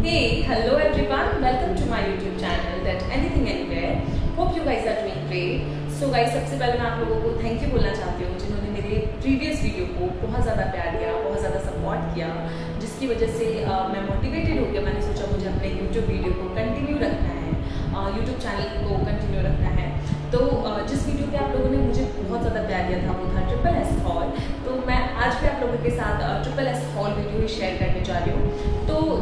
Hey, hello everyone. Welcome to my YouTube channel that anything anywhere. Hope you guys are doing great. So guys, सबसे पहले मैं आप लोगों को thank you बोलना चाहती हूँ जिन्होंने मेरे प्रीवियस वीडियो को बहुत ज़्यादा प्यार दिया बहुत ज़्यादा सपोर्ट किया जिसकी वजह से मैं मोटिवेटेड हो गया मैंने सोचा मुझे अपने यूट्यूब वीडियो को कंटिन्यू रखना है यूट्यूब चैनल को कंटिन्यू रखना है तो जिस वीडियो पे आप लोगों ने मुझे बहुत ज़्यादा प्यार दिया था वो था ट्रिपल एस हॉल तो मैं आज भी आप लोगों के साथ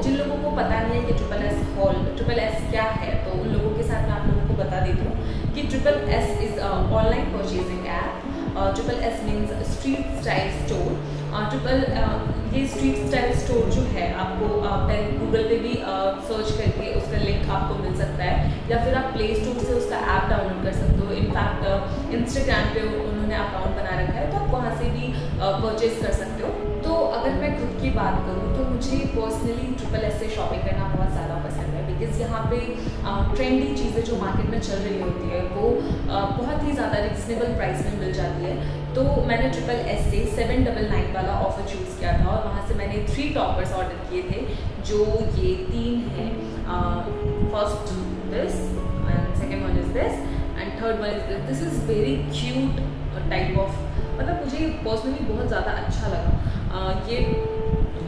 जिन लोगों को पता नहीं है कि triple S hall triple S क्या है तो उन लोगों के साथ मैं आप लोगों को बता देती हूँ कि triple S is online purchasing app triple S means street style store triple ये स्ट्रीट स्टाइल स्टोर जो है, आपको गूगल पे भी सर्च करके उसका लिंक आपको मिल सकता है, या फिर आप प्ले स्टोर से उसका ऐप डाउनलोड कर सकते हो. इनफैक्ट इंस्टाग्राम पे उन्होंने अकाउंट बना रखा है तो आप वहाँ से भी परचेज कर सकते हो. अगर मैं खुद की बात करूँ तो मुझे पर्सनली ट्रिपल एस से शॉपिंग करना बहुत ज़्यादा पसंद है बिकॉज़ यहाँ पे ट्रेंडी चीज़ें जो मार्केट में चल रही होती है, वो बहुत ही ज़्यादा रिजनेबल प्राइस में मिल जाती है। तो मैंने ट्रिपल एस से सेवन डबल नाइन वाला ऑफ़र चूज़ किया था और वहाँ से मैंने थ्री टॉपर्स ऑर्डर किए थे, जो ये तीन हैं। First this and second one is this and third one is this this is very cute type of मतलब मुझे पर्सनली बहुत ज़्यादा अच्छा लगा। ये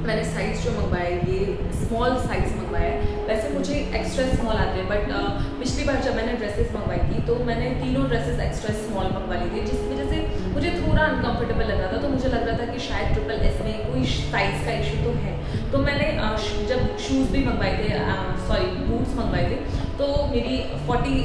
मैंने साइज़ जो मंगवाया ये स्मॉल साइज़ मंगवाया है। वैसे मुझे एक्स्ट्रा स्मॉल आते हैं बट पिछली बार जब मैंने ड्रेसेस मंगवाई थी तो मैंने तीनों ड्रेसेस एक्स्ट्रा स्मॉल मंगवा ली थी जिसकी वजह से मुझे थोड़ा अनकंफर्टेबल लग रहा था। तो मुझे लग रहा था कि शायद ट्रिपल एस में कोई साइज़ का इशू तो है। तो मैंने जब शूज़ भी मंगवाए थे सॉरी बूट्स मंगवाए थे तो मेरी फोर्टी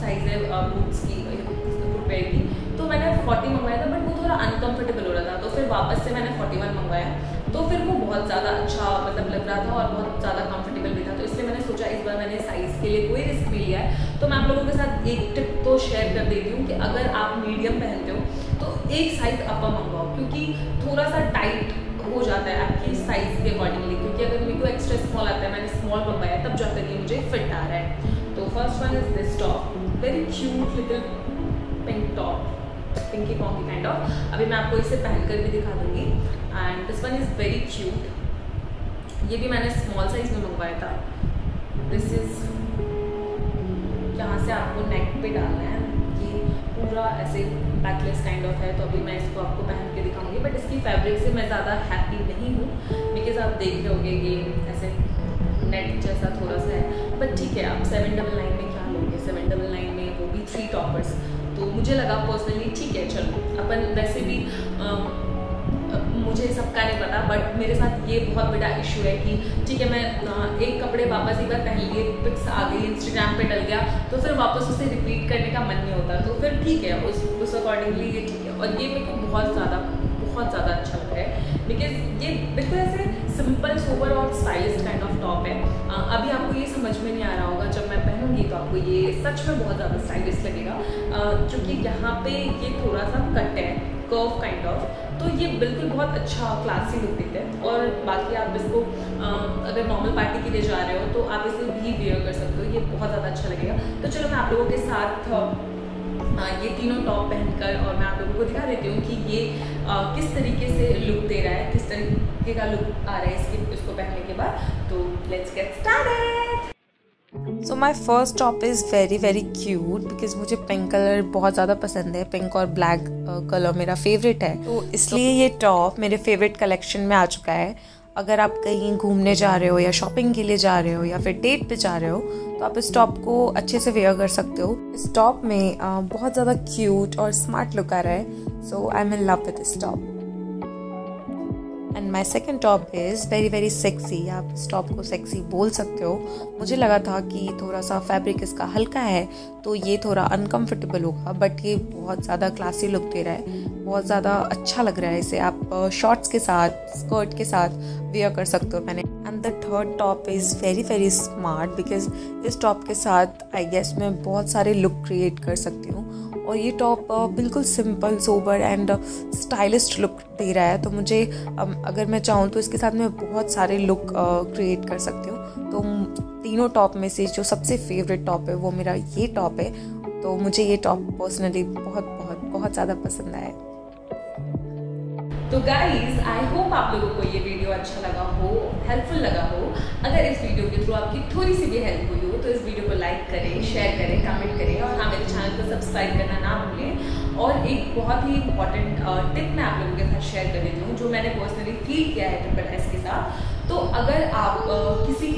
साइज़ है बूट्स की फुटवेयर की तो मैंने फोर्टी मंगवाया था बट थोड़ा अनकंफर्टेबल हो रहा था तो फिर वापस से मैंने फोर्टी वन मंगवाया। तो फिर वो बहुत ज़्यादा अच्छा मतलब लग रहा था और बहुत ज़्यादा कंफर्टेबल भी था। तो इसलिए मैंने सोचा इस बार मैंने साइज़ के लिए कोई रिस्क नहीं लिया है। तो मैं आप लोगों के साथ एक टिप तो शेयर कर देती हूँ कि अगर आप मीडियम पहनते हो तो एक साइज़ अपर मंगवाओ, क्योंकि थोड़ा सा टाइट हो जाता है आपकी साइज़ के अकॉर्डिंगली क्योंकि अगर मेरे को एक्स्ट्रा स्मॉल आता है, मैंने स्मॉल मंगवाया, तब जाकर ये मुझे फिट आ रहा है। तो first one is this top very cute little pinky ponky kind of अभी मैं आपको इसे पहन कर भी दिखा दूँगी. And this one is very cute ये भी मैंने स्मॉल साइज़ में मंगवाया था. दिस इज़ यहाँ से आपको नेक पे डालना है. ये पूरा ऐसे बैकलेस काइंड ऑफ़ है तो अभी मैं इसको आपको पहन के दिखाऊँगी. बट इसकी फैब्रिक से मैं ज़्यादा हैप्पी नहीं हूँ बिकॉज़ आप देख रहे होगे ये ऐसे नेट जैसा थोड़ा सा है. बट ठीक है, आप सेवन डबल नाइन में क्या लोगे? सेवन डबल नाइन में वो भी थ्री टॉपर्स तो मुझे लगा पर्सनली ठीक है चलो। अपन वैसे भी आ, मुझे सबका नहीं पता बट मेरे साथ ये बहुत बड़ा इशू है कि ठीक है मैं एक कपड़े वापस एक बार पहन लिए पिक्स आ गई इंस्टाग्राम पे डल गया तो फिर वापस उसे रिपीट करने का मन नहीं होता। तो फिर ठीक है उस उस अकॉर्डिंगली ये ठीक है। और ये मेरे को बहुत ज़्यादा बहुत ज़्यादा अच्छा लग रहा है। बिकॉज़ ये बिल्कुल ऐसे सिंपल सोवर और स्टाइलिश काइंड ऑफ़ टॉप है। आपको ये सच में बहुत ज़्यादा स्टाइलिश लगेगा। क्योंकि यहाँ पे ये थोड़ा सा कट है कर्व काइंड ऑफ़ तो ये बिल्कुल बहुत अच्छा क्लासी लुक देता है। और बाकी आप इसको अगर नॉर्मल पार्टी के लिए जा रहे हो तो आप इसे भी वेयर कर सकते हो ये बहुत ज़्यादा अच्छा लगेगा। तो चलो मैं आप लोगों के साथ ये तीनों टॉप पहनकर और मैं आप लोगों को दिखा देती हूँ कि ये आ, किस तरीके से लुक दे रहा है किस तरीके का लुक आ रहा है इसके इसको पहनने के बाद। तो let's get started so my first top is very very cute because मुझे पिंक कलर बहुत ज़्यादा पसंद है। पिंक और ब्लैक कलर मेरा फेवरेट है। तो इसलिए ये टॉप मेरे फेवरेट कलेक्शन में आ चुका है। अगर आप कहीं घूमने जा रहे हो या शॉपिंग के लिए जा रहे हो या फिर डेट पे जा रहे हो तो आप इस टॉप को अच्छे से वेयर कर सकते हो। इस टॉप में बहुत ज़्यादा क्यूट और स्मार्ट लुक आ रहा है। So I am in love with this top and my second top is very very sexy आप इस टॉप को सेक्सी बोल सकते हो। मुझे लगा था कि थोड़ा सा फैब्रिक इसका हल्का है तो ये थोड़ा अनकंफर्टेबल होगा बट ये बहुत ज़्यादा क्लासी लुक दे रहा है। बहुत ज़्यादा अच्छा लग रहा है इसे। आप शॉर्ट्स के साथ स्कर्ट के साथ वेयर कर सकते हो मैंने। And the third top is very very smart because इस टॉप के साथ आई गेस मैं बहुत सारे लुक क्रिएट कर सकती हूँ। और ये टॉप बिल्कुल simple sober and stylist look दे रहा है। तो मुझे अगर मैं चाहूँ तो इसके साथ मैं बहुत सारे लुक क्रिएट कर सकती हूँ। तो तीनों टॉप में से जो सबसे फेवरेट टॉप है, वो मेरा ये टॉप है। तो मुझे ये टॉप पर्सनली बहुत बहुत बहुत ज़्यादा पसंद आया तो गाइज़ आई होप आप लोगों को ये वीडियो अच्छा लगा हो हेल्पफुल लगा हो। अगर इस वीडियो के थ्रू आपकी थोड़ी सी भी हेल्प हुई हो तो इस वीडियो को लाइक करें शेयर करें कमेंट करें और हाँ मेरे चैनल को सब्सक्राइब करना और एक बहुत ही इंपॉर्टेंट टिप मैं आप लोगों के साथ शेयर कर देती हूँ, जो मैंने पर्सनली फील किया है ट्रिपल एस के साथ। तो अगर आप किसी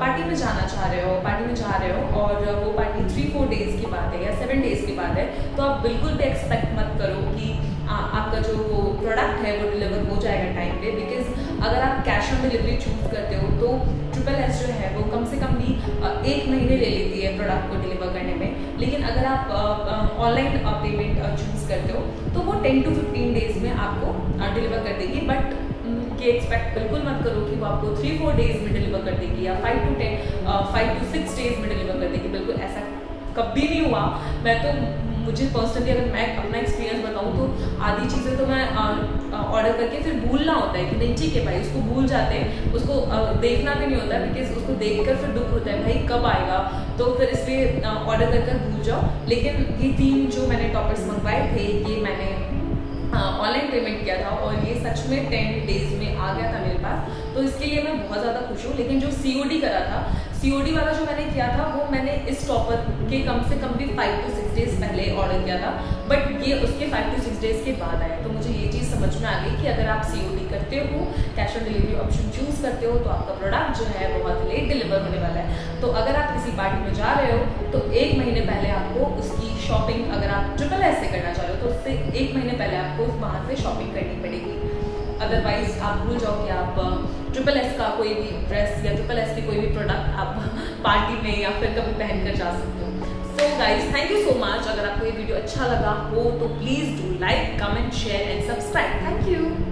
पार्टी में जाना चाह रहे हो पार्टी में जा रहे हो और वो पार्टी थ्री फोर डेज़ की बात है या सेवन डेज़ की बात है तो आप बिल्कुल भी एक्सपेक्ट मत करो कि आपका जो वो प्रोडक्ट है वो डिलीवर हो जाएगा टाइम पे बिकॉज़ अगर आप कैश ऑन डिलीवरी चूज़ करते हो तो ट्रिपल एस जो है वो कम से कम भी एक महीने ले लेती है प्रोडक्ट को डिलीवर करने में। लेकिन अगर आप ऑनलाइन पेमेंट चूज़ करते हो तो वो टेन टू फिफ्टीन डेज़ में आपको डिलीवर कर देगी बट ये एक्सपेक्ट बिल्कुल मत करो कि वो आपको थ्री फोर डेज़ में डिलीवर कर देगी, या five to ten five to six days में डिलीवर कर देगी, बिल्कुल ऐसा कभी नहीं हुआ। मैं तो मुझे पर्सनली अगर मैं अपना एक्सपीरियंस बताऊँ तो आधी चीज़ें तो मैं ऑर्डर करके फिर भूलना होता है कि नहीं, ठीक है भाई, उसको भूल जाते हैं, उसको देखना भी नहीं होता है बिकॉज़ उसको देख कर फिर दुख होता है, भाई, कब आएगा? तो फिर इसलिए ऑर्डर कर कर भूल जाओ। लेकिन ये तीन जो मैंने टॉपर्स मंगवाए थे, ये मैंने ऑनलाइन पेमेंट किया था और ये सच में टेन डेज़ में आ गया था मेरे पास। तो इसके लिए मैं बहुत ज़्यादा खुश हूँ। लेकिन जो सीओडी करा था COD वाला जो मैंने किया था, वो मैंने इस टॉपर के कम से कम भी फाइव टू सिक्स डेज़ पहले ऑर्डर किया था। बट ये उसके फाइव टू सिक्स डेज़ के बाद आया। तो मुझे ये चीज़ समझ में आ गई कि अगर आप COD करते हो cash on delivery option choose करते हो तो आपका प्रोडक्ट जो है बहुत लेट डिलीवर होने वाला है। तो अगर आप किसी पार्टी में जा रहे हो तो एक महीने पहले आपको उसकी शॉपिंग अगर आप ट्रिपल एस से करना चाह रहे हो तो उससे एक महीने पहले आपको वहाँ से शॉपिंग करनी पड़ेगी। अदरवाइज़ आप भूल जाओ कि आप ट्रिपल एस का कोई भी ड्रेस या ट्रिपल एस की कोई भी प्रोडक्ट आप पार्टी में या फिर कभी पहन कर जा सकते हो। So guys thank you so much अगर आपको ये वीडियो अच्छा लगा हो तो please do like comment share and subscribe thank you